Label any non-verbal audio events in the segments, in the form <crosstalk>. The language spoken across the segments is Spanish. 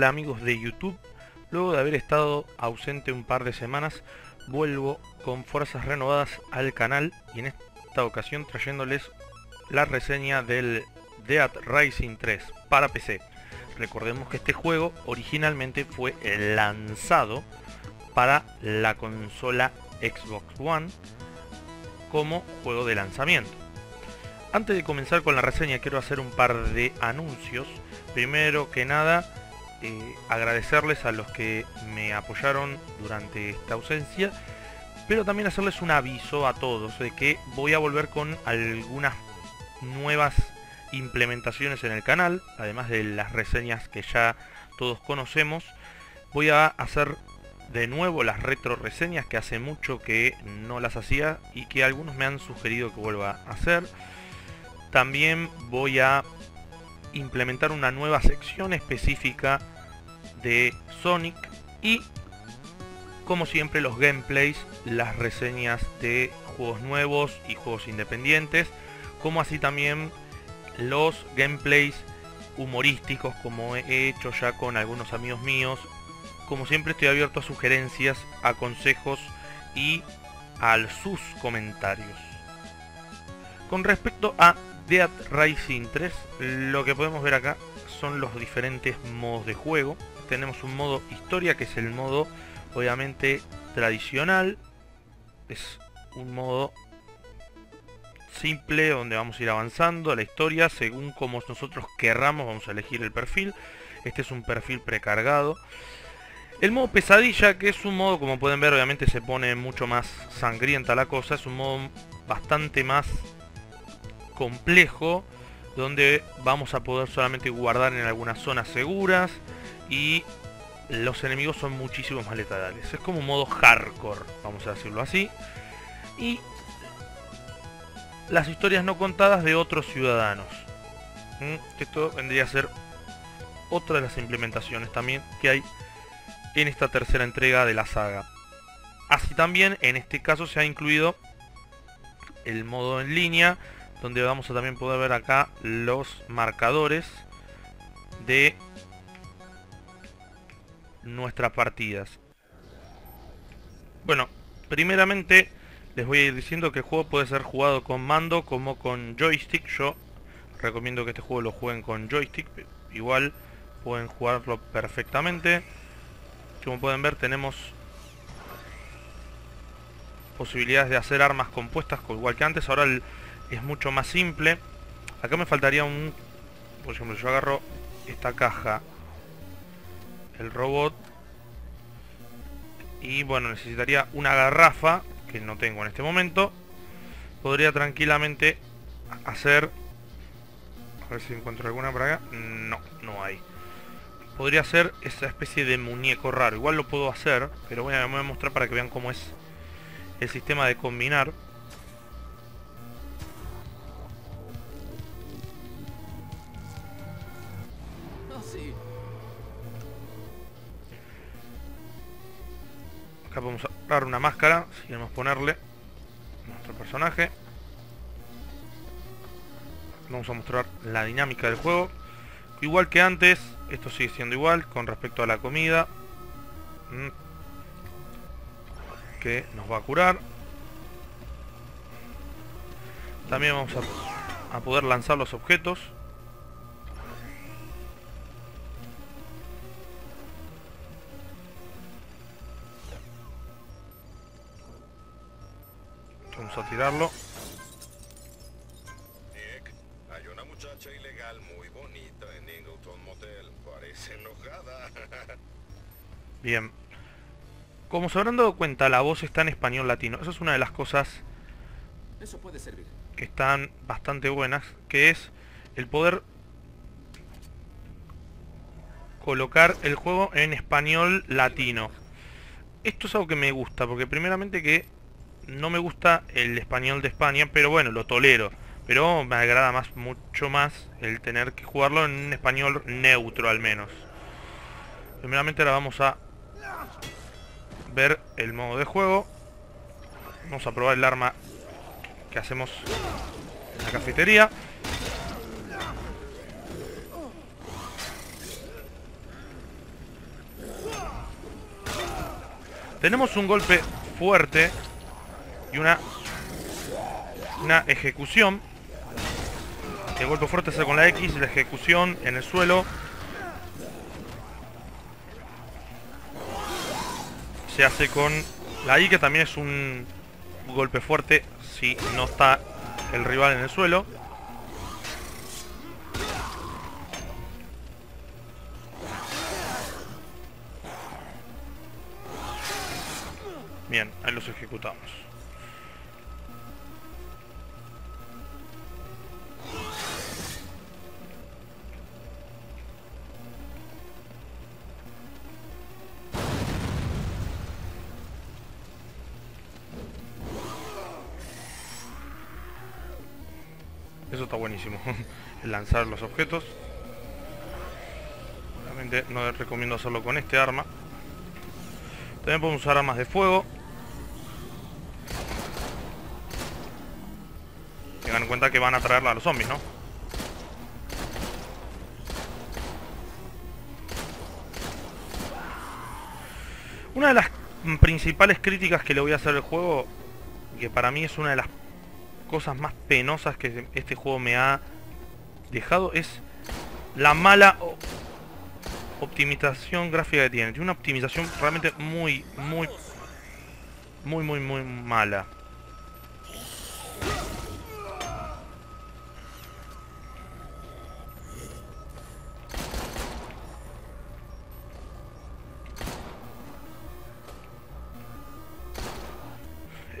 Hola amigos de YouTube, luego de haber estado ausente un par de semanas, vuelvo con fuerzas renovadas al canal y en esta ocasión trayéndoles la reseña del Dead Rising 3 para PC. Recordemos que este juego originalmente fue lanzado para la consola Xbox One como juego de lanzamiento. Antes de comenzar con la reseña quiero hacer un par de anuncios. Primero que nada, eh, agradecerles a los que me apoyaron durante esta ausencia, pero también hacerles un aviso a todos de que voy a volver con algunas nuevas implementaciones en el canal, además de las reseñas que ya todos conocemos. Voy a hacer de nuevo las retro reseñas que hace mucho que no las hacía y que algunos me han sugerido que vuelva a hacer. También voy a implementar una nueva sección específica de Sonic y como siempre los gameplays, las reseñas de juegos nuevos y juegos independientes, como así también los gameplays humorísticos como he hecho ya con algunos amigos míos. Como siempre estoy abierto a sugerencias, a consejos y a sus comentarios. Con respecto a Dead Rising 3, lo que podemos ver acá son los diferentes modos de juego. Tenemos un modo historia, que es el modo obviamente tradicional. Es un modo simple donde vamos a ir avanzando la historia según como nosotros querramos. Vamos a elegir el perfil. Este es un perfil precargado. El modo pesadilla, que es un modo, como pueden ver, obviamente se pone mucho más sangrienta la cosa. Es un modo bastante más complejo donde vamos a poder solamente guardar en algunas zonas seguras y los enemigos son muchísimo más letales. Es como modo hardcore, vamos a decirlo así. Y las historias no contadas de otros ciudadanos. ¿Mm? Esto vendría a ser otra de las implementaciones también que hay en esta tercera entrega de la saga. Así también en este caso se ha incluido el modo en línea donde vamos a también poder ver acá los marcadores de nuestras partidas. Bueno, primeramente les voy a ir diciendo que el juego puede ser jugado con mando como con joystick. Yo recomiendo que este juego lo jueguen con joystick. Igual pueden jugarlo perfectamente. Como pueden ver tenemos posibilidades de hacer armas compuestas igual que antes. Ahora el, es mucho más simple. Acá me faltaría un... Por ejemplo, yo agarro esta caja, el robot, y bueno, necesitaría una garrafa, que no tengo en este momento. Podría tranquilamente hacer... A ver si encuentro alguna por acá. No, no hay. Podría hacer esa especie de muñeco raro. Igual lo puedo hacer, pero voy a, voy a mostrar para que vean cómo es el sistema de combinar. Una máscara, si queremos ponerle nuestro personaje. Vamos a mostrar la dinámica del juego. Igual que antes, esto sigue siendo igual con respecto a la comida. Mm. Que nos va a curar. También vamos a poder lanzar los objetos. Vamos a tirarlo. Nick, hay una muchacha ilegal muy bonita en Ingleton Motel. Parece enojada. <laughs> Bien. Como se habrán dado cuenta, la voz está en español latino. Esa es una de las cosas Eso puede servir. que están bastante buenas, que es el poder colocar el juego en español latino. Esto es algo que me gusta, porque primeramente que no me gusta el español de España, pero bueno, lo tolero. Pero me agrada más mucho más el tener que jugarlo en un español neutro al menos. Primeramente ahora vamos a ver el modo de juego. Vamos a probar el arma que hacemos en la cafetería. Tenemos un golpe fuerte y una, una ejecución. El golpe fuerte es con la X, la ejecución en el suelo. Se hace con la Y, que también es un golpe fuerte si no está el rival en el suelo. Bien, ahí los ejecutamos. <laughs> lanzar los objetos. Realmente no recomiendo hacerlo con este arma. También podemos usar armas de fuego. Tengan en cuenta que van a traerla a los zombies, ¿no? Una de las principales críticas que le voy a hacer al juego, que para mí es una de las cosas más penosas que este juego me ha dejado, es la mala optimización gráfica que tiene. Tiene una optimización realmente muy, muy, muy, muy, muy mala.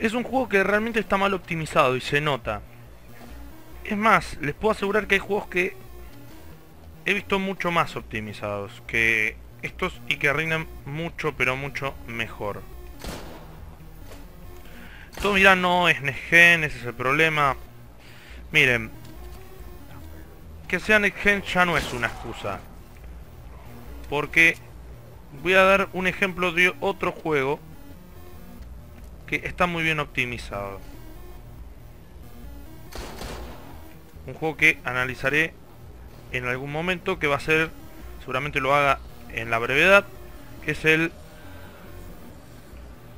Es un juego que realmente está mal optimizado y se nota. Es más, les puedo asegurar que hay juegos que he visto mucho más optimizados que estos y que rinden mucho pero mucho mejor. Todos dirán, no, es Next ese es el problema. Miren, que sea Next ya no es una excusa. Porque voy a dar un ejemplo de otro juego que está muy bien optimizado. Un juego que analizaré en algún momento, que va a ser, seguramente lo haga en la brevedad, que es el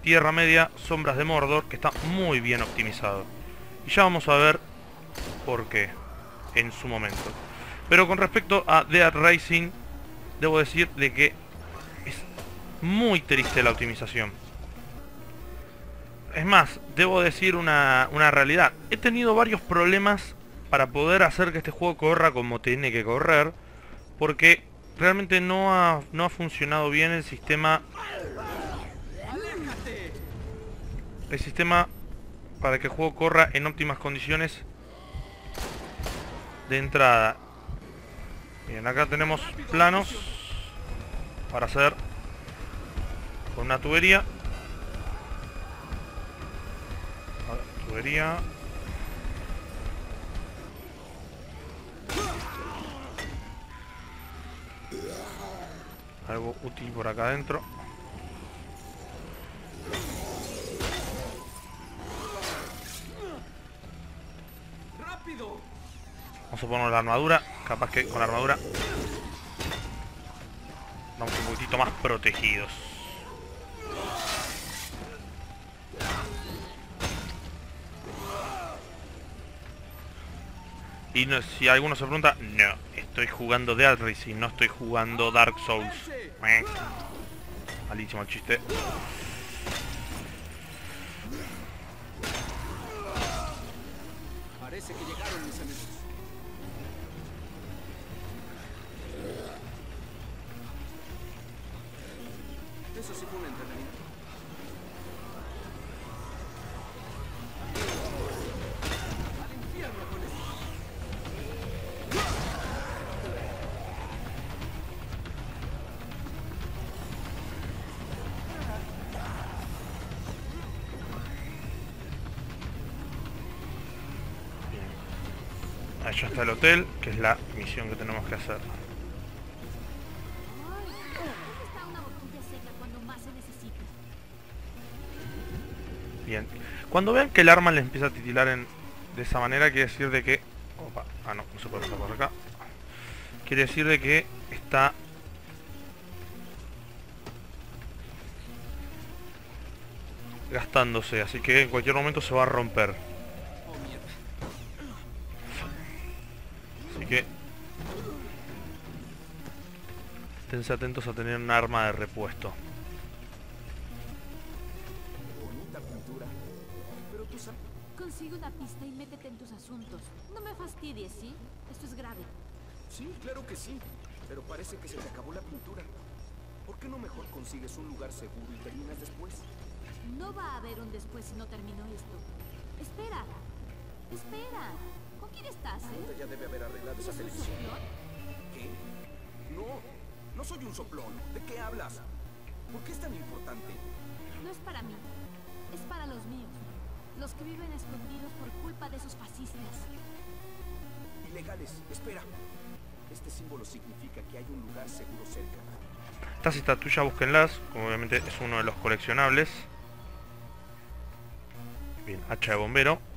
Tierra Media Sombras de Mordor, que está muy bien optimizado. Y ya vamos a ver por qué en su momento. Pero con respecto a Dead Racing, debo decir de que es muy triste la optimización. Es más, debo decir una, realidad. He tenido varios problemas para poder hacer que este juego corra como tiene que correr. Porque realmente no ha, no ha funcionado bien el sistema... El sistema para que el juego corra en óptimas condiciones de entrada. Bien, acá tenemos planos para hacer con una tubería. Algo útil por acá adentro. Vamos a poner la armadura. Capaz que con la armadura vamos un poquitito más protegidos. Y no, si alguno se pregunta, no, estoy jugando Dead Racing, no estoy jugando Dark Souls. Malísimo el chiste. Parece que llegaron mis amigos. Eso sí fue un Ya está el hotel, que es la misión que tenemos que hacer. Bien. Cuando vean que el arma les empieza a titilar en, de esa manera, quiere decir de que... Opa, ah no, no se puede pasar por acá. Quiere decir de que está... gastándose, así que en cualquier momento se va a romper. Que... Esténse atentos a tener un arma de repuesto. Bonita pintura. Pero tú sabes... Consigue una pista y métete en tus asuntos. No me fastidies, ¿sí? Esto es grave. Sí, claro que sí. Pero parece que se te acabó la pintura. ¿Por qué no mejor consigues un lugar seguro y terminas después? No va a haber un después si no termino esto. Espera. Espera. ¿Con quién estás, eh? ya debe haber arreglado esa ¿Eres un televisión. ¿Qué? No, no soy un soplón. ¿De qué hablas? ¿Por qué es tan importante? No es para mí. Es para los míos. Los que viven escondidos por culpa de esos fascistas. Ilegales, espera. Este símbolo significa que hay un lugar seguro cerca. Estas estatuillas búsquenlas, como obviamente es uno de los coleccionables. Bien, hacha de bombero.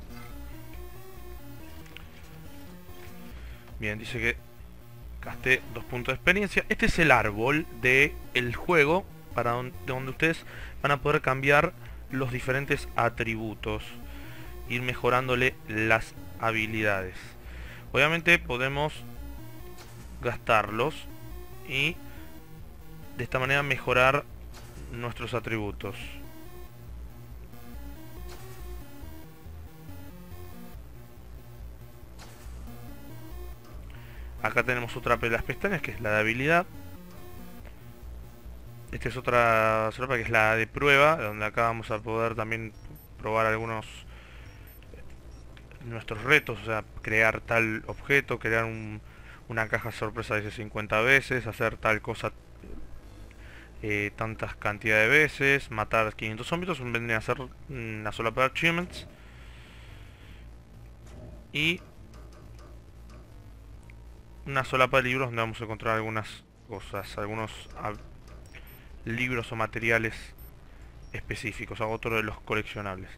Bien, dice que gasté dos puntos de experiencia. Este es el árbol del el juego para don- donde ustedes van a poder cambiar los diferentes atributos. Ir mejorándole las habilidades. Obviamente podemos gastarlos y de esta manera mejorar nuestros atributos. Acá tenemos otra de las pestañas que es la de habilidad. Esta es otra solapa que es la de prueba, donde acá vamos a poder también probar algunos nuestros retos, o sea, crear tal objeto, crear un- una caja sorpresa de 50 veces, hacer tal cosa eh, tantas cantidad de veces, matar 500 zombies, vendrían a ser una sola para achievements. Y una sola para libros donde vamos a encontrar algunas cosas, algunos libros o materiales específicos, a otro de los coleccionables.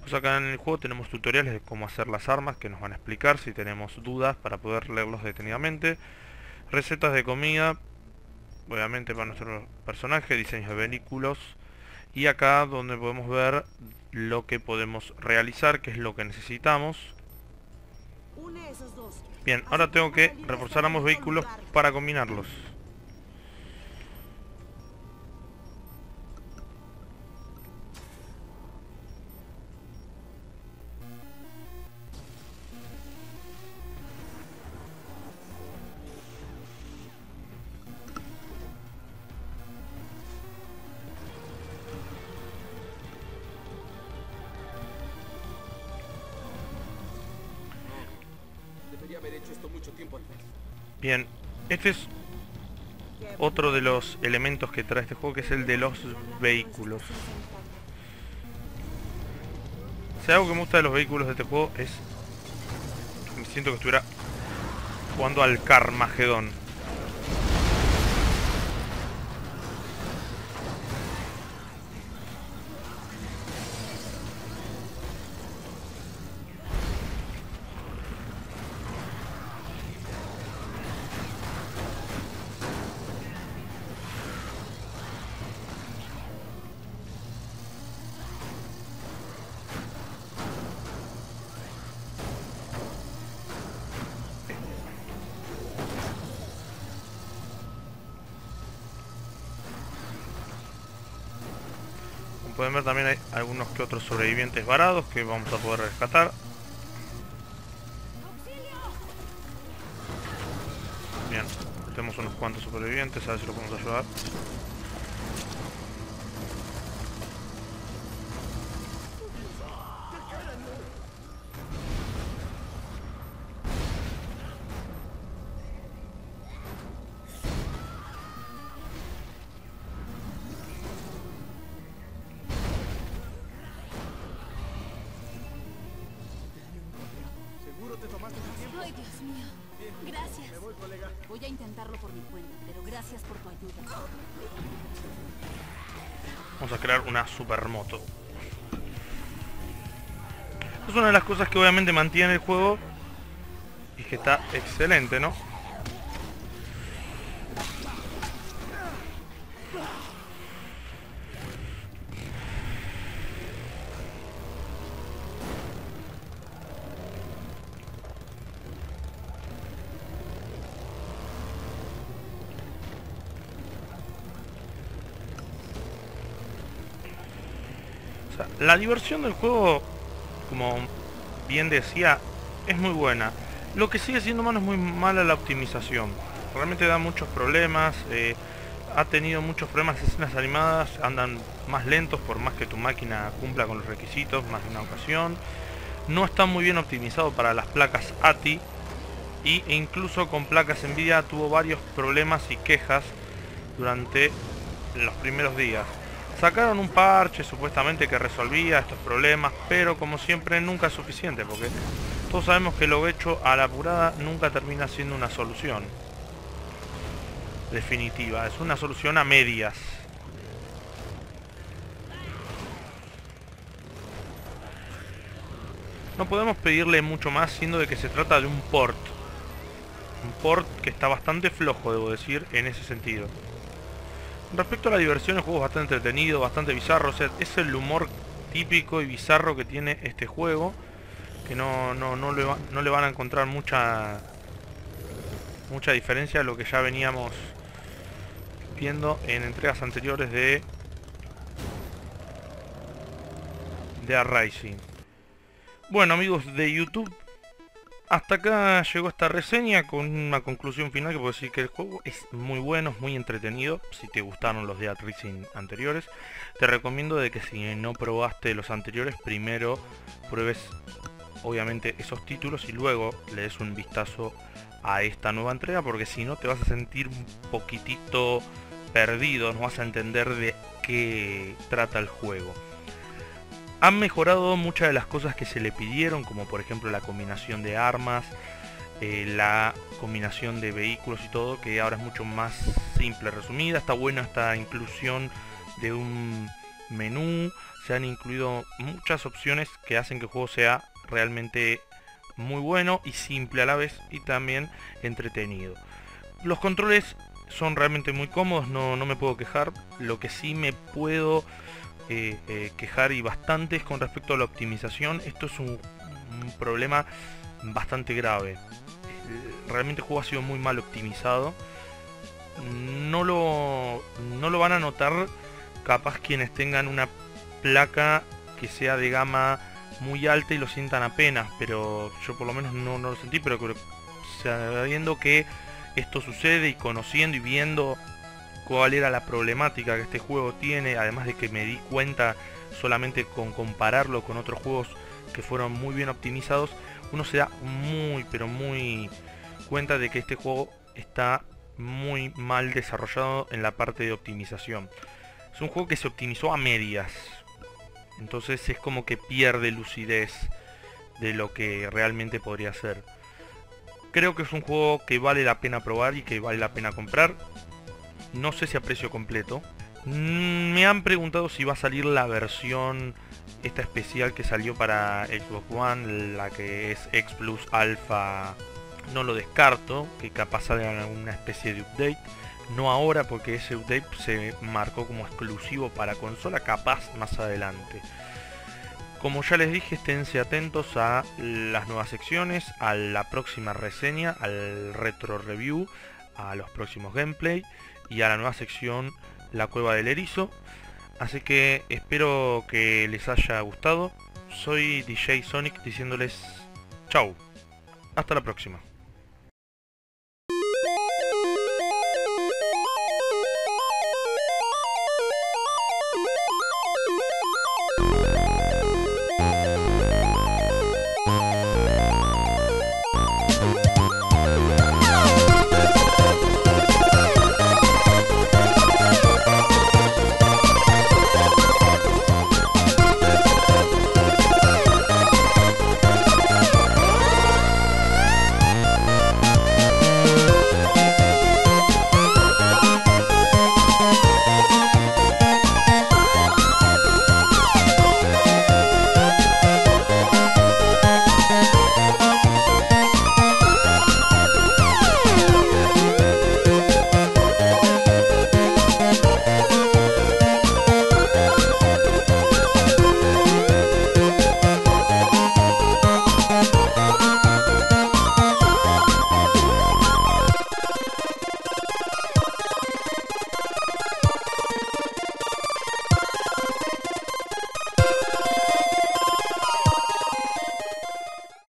Pues acá en el juego tenemos tutoriales de cómo hacer las armas que nos van a explicar si tenemos dudas para poder leerlos detenidamente. Recetas de comida, obviamente para nuestro personaje, diseños de vehículos y acá donde podemos ver lo que podemos realizar, que es lo que necesitamos. Bien, ahora tengo que reforzar ambos vehículos para combinarlos. Haber hecho esto mucho tiempo atrás. Bien, este es otro de los elementos que trae este juego, que es el de los vehículos. Si algo que me gusta de los vehículos de este juego es... Me siento que estuviera jugando al Carmageddon. Pueden ver también hay algunos que otros sobrevivientes varados que vamos a poder rescatar. Bien, tenemos unos cuantos supervivientes, a ver si lo podemos ayudar. mantiene el juego y que está excelente, ¿no? La diversión del juego como bien decía, es muy buena. Lo que sigue siendo malo es muy mala la optimización. Realmente da muchos problemas. eh, ha tenido muchos problemas escenas animadas. Andan más lentos por más que tu máquina cumpla con los requisitos más de una ocasión. No está muy bien optimizado para las placas ATI. Y e incluso con placas Nvidia tuvo varios problemas y quejas durante los primeros días. Sacaron un parche supuestamente que resolvía estos problemas, pero como siempre nunca es suficiente, porque todos sabemos que lo hecho a la apurada nunca termina siendo una solución definitiva, es una solución a medias. No podemos pedirle mucho más siendo de que se trata de un port. Un port que está bastante flojo, debo decir, en ese sentido. Respecto a la diversión, el juego es bastante entretenido, bastante bizarro. O sea, es el humor típico y bizarro que tiene este juego. Que no, no, no, le, va- no le van a encontrar mucha mucha diferencia a lo que ya veníamos viendo en entregas anteriores de de Arising. Bueno amigos de YouTube, hasta acá llegó esta reseña con una conclusión final que puedo decir que el juego es muy bueno, es muy entretenido. Si te gustaron los de Racing anteriores, te recomiendo de que si no probaste los anteriores, primero pruebes obviamente esos títulos y luego le des un vistazo a esta nueva entrega porque si no te vas a sentir un poquitito perdido, no vas a entender de qué trata el juego. Han mejorado muchas de las cosas que se le pidieron, como por ejemplo la combinación de armas, eh, la combinación de vehículos y todo, que ahora es mucho más simple, resumida. Está buena esta inclusión de un menú, se han incluido muchas opciones que hacen que el juego sea realmente muy bueno y simple a la vez y también entretenido. Los controles son realmente muy cómodos, no, no me puedo quejar. Lo que sí me puedo eh, eh, quejar y bastante es con respecto a la optimización. Esto es un, un problema bastante grave. Eh, Realmente el juego ha sido muy mal optimizado. No lo, no lo van a notar capaz quienes tengan una placa que sea de gama muy alta y lo sientan apenas, pero yo por lo menos no, no lo sentí, pero creo- sabiendo que esto sucede y conociendo y viendo cuál era la problemática que este juego tiene, además de que me di cuenta solamente con compararlo con otros juegos que fueron muy bien optimizados, uno se da muy pero muy cuenta de que este juego está muy mal desarrollado en la parte de optimización. Es un juego que se optimizó a medias. Entonces es como que pierde lucidez de lo que realmente podría ser. Creo que es un juego que vale la pena probar y que vale la pena comprar. No sé si a precio completo. Mm, Me han preguntado si va a salir la versión esta especial que salió para Xbox One, la que es X Plus Alpha. No lo descarto, que capaz salga una especie de update. No ahora porque ese update se marcó como exclusivo para consola, capaz más adelante. Como ya les dije, esténse atentos a las nuevas secciones, a la próxima reseña, al retro review, a los próximos gameplay y a la nueva sección La Cueva del Erizo. Así que espero que les haya gustado. Soy DJ Sonic diciéndoles chau. Hasta la próxima.